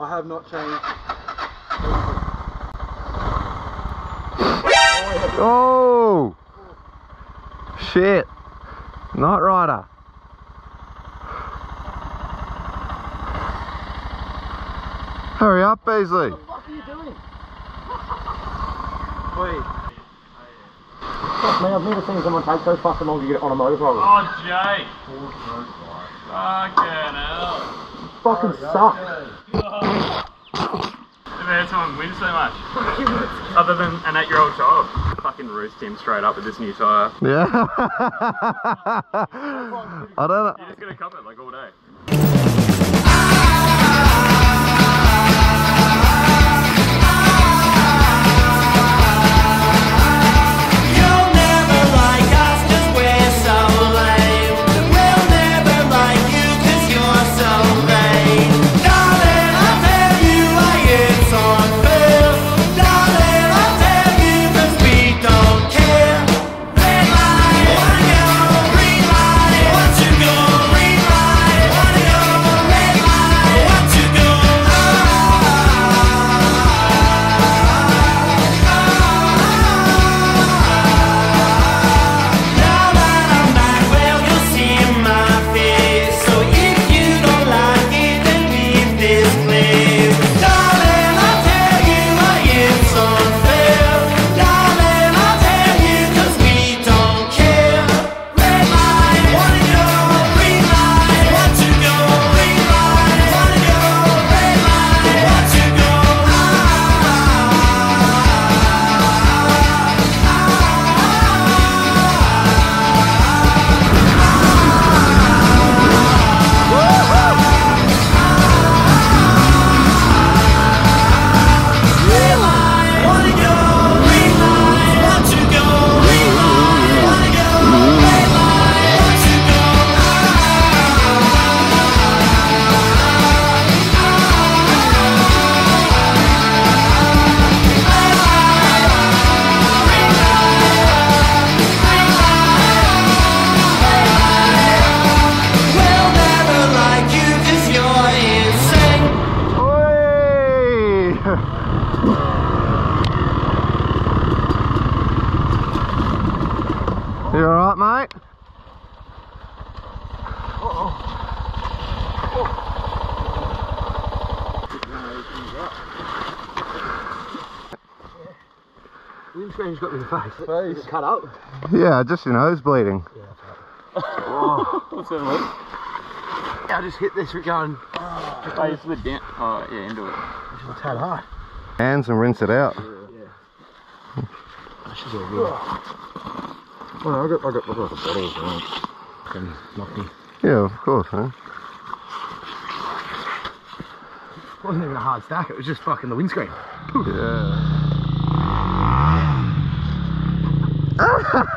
I have not changed. Oh! Shit. Night Rider. Hurry up, Beasley. What the fuck are you doing? Wait. Fuck me, I've never seen someone take so fucking long to get it on a motorcycle. Oh, Jake. Fucking hell. Fucking suck. Never had someone win so much. Other than an eight-year-old child. Fucking roost him straight up with this new tyre. Yeah. I don't know. You're just gonna cup it like all day. Windscreen's got me in the face. Face. It's cut up. Yeah, just your nose bleeding. What's that like? Yeah, I just hit this with going Oh, it's the dent. Oh, yeah, into it. a tad hard. Hands and rinse it out. She's all good. Well, I got, I got, I got the bottles, right? Fucking knocked me. Yeah, of course, man. It wasn't even a hard stack, it was just fucking the windscreen. Yeah.